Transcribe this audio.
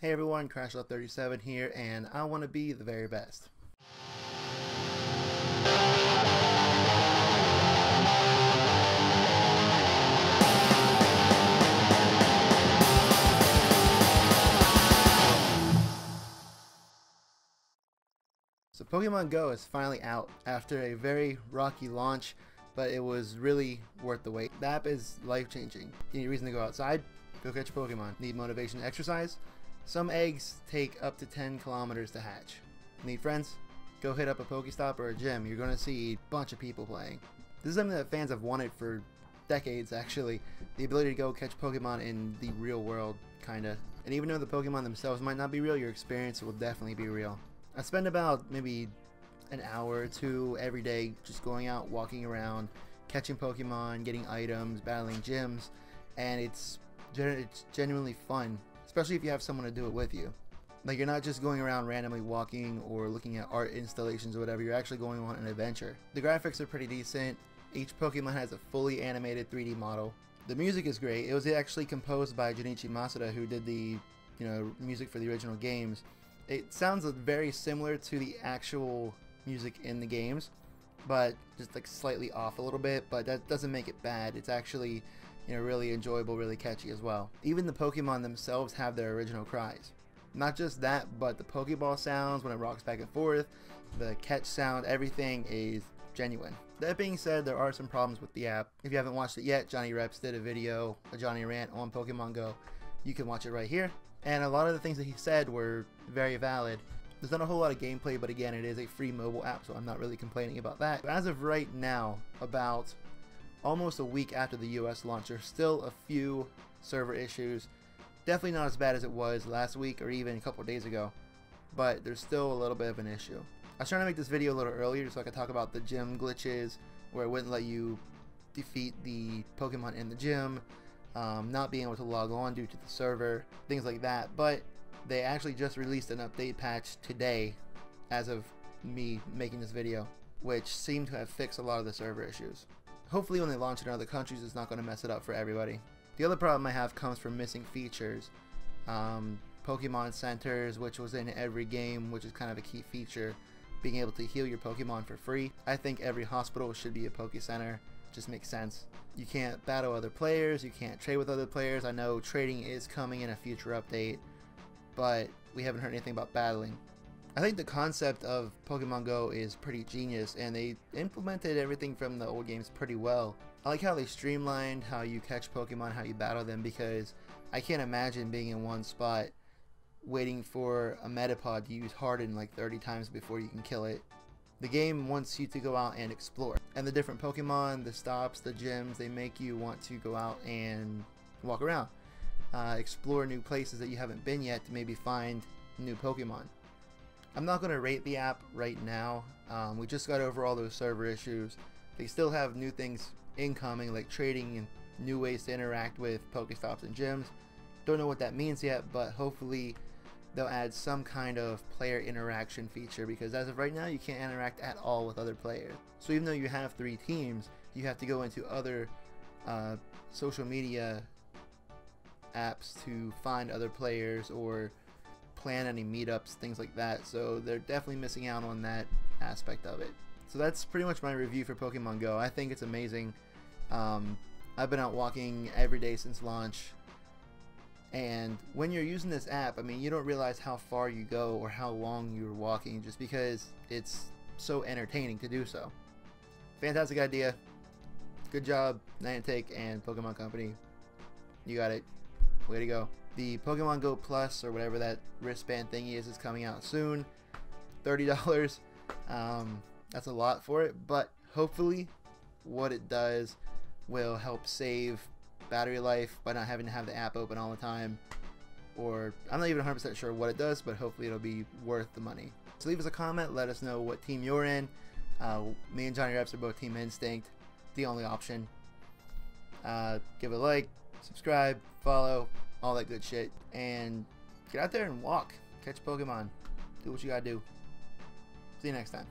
Hey everyone, CrashLove37 here, and I want to be the very best. So Pokemon Go is finally out after a very rocky launch, but it was really worth the wait. The app is life-changing. You need a reason to go outside, go catch Pokemon. Need motivation to exercise? Some eggs take up to 10 kilometers to hatch. Need friends? Go hit up a Pokestop or a gym. You're going to see a bunch of people playing. This is something that fans have wanted for decades, actually. The ability to go catch Pokemon in the real world, kinda. And even though the Pokemon themselves might not be real, your experience will definitely be real. I spend about maybe an hour or two every day just going out, walking around, catching Pokemon, getting items, battling gyms, and it's it's genuinely fun, especially if you have someone to do it with you. Like you're not just going around randomly walking or looking at art installations or whatever, you're actually going on an adventure. The graphics are pretty decent. Each Pokemon has a fully animated 3D model. The music is great. It was actually composed by Junichi Masuda who did the, you know, music for the original games. It sounds very similar to the actual music in the games, but just like slightly off a little bit, but that doesn't make it bad. It's actually you know, really enjoyable, really catchy as well. Even the Pokemon themselves have their original cries. Not just that, but the Pokeball sounds when it rocks back and forth, the catch sound, everything is genuine. That being said, there are some problems with the app. If you haven't watched it yet, Jonny Reps did a video, a Jonny Rant on Pokemon Go. You can watch it right here. And a lot of the things that he said were very valid. There's not a whole lot of gameplay, but again, it is a free mobile app, so I'm not really complaining about that. But as of right now, about almost a week after the US launch, there's still a few server issues. Definitely not as bad as it was last week or even a couple days ago, but there's still a little bit of an issue. I was trying to make this video a little earlier so I could talk about the gym glitches where it wouldn't let you defeat the Pokemon in the gym, um, not being able to log on due to the server, things like that. But they actually just released an update patch today as of me making this video, which seemed to have fixed a lot of the server issues. Hopefully when they launch it in other countries, it's not going to mess it up for everybody. The other problem I have comes from missing features. Um, Pokemon Centers, which was in every game, which is kind of a key feature. Being able to heal your Pokemon for free. I think every hospital should be a Poke Center. Just makes sense. You can't battle other players, you can't trade with other players. I know trading is coming in a future update, but we haven't heard anything about battling. I think the concept of Pokemon Go is pretty genius and they implemented everything from the old games pretty well. I like how they streamlined how you catch Pokemon, how you battle them because I can't imagine being in one spot waiting for a Metapod to use Harden like 30 times before you can kill it. The game wants you to go out and explore. And the different Pokemon, the stops, the gyms, they make you want to go out and walk around. Uh, explore new places that you haven't been yet to maybe find new Pokemon. I'm not going to rate the app right now. Um, we just got over all those server issues. They still have new things incoming like trading and new ways to interact with Pokestops and gyms. Don't know what that means yet, but hopefully they'll add some kind of player interaction feature because as of right now you can't interact at all with other players. So even though you have three teams, you have to go into other uh, social media apps to find other players or plan any meetups, things like that. So they're definitely missing out on that aspect of it. So that's pretty much my review for Pokemon Go. I think it's amazing. Um, I've been out walking every day since launch. And when you're using this app, I mean, you don't realize how far you go or how long you're walking just because it's so entertaining to do so. Fantastic idea. Good job, Niantic and Pokemon Company. You got it. Way to go. The Pokemon Go Plus or whatever that wristband thingy is is coming out soon. $30. Um, that's a lot for it, but hopefully what it does will help save battery life by not having to have the app open all the time. Or I'm not even 100% sure what it does, but hopefully it'll be worth the money. So leave us a comment, let us know what team you're in. Uh, me and Jonny Reps are both Team Instinct, the only option. Uh, give a like, subscribe, follow, all that good shit. And get out there and walk. Catch Pokemon. Do what you gotta do. See you next time.